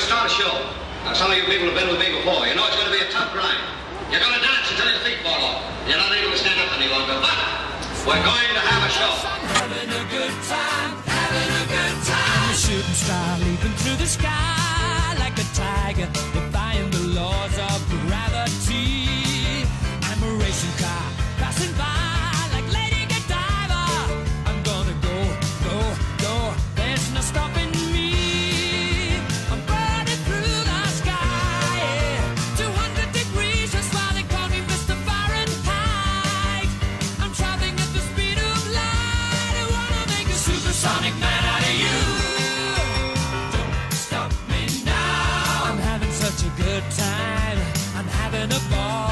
start a show. Now, some of you people have been with me before. You know it's going to be a tough grind. You're going to dance until your feet fall off. You're not able to stand up any longer. But we're going to have a show. Having a good time, having a good time. Shooting star leaving Sonic Man out of you. Don't stop me now. I'm having such a good time. I'm having a ball.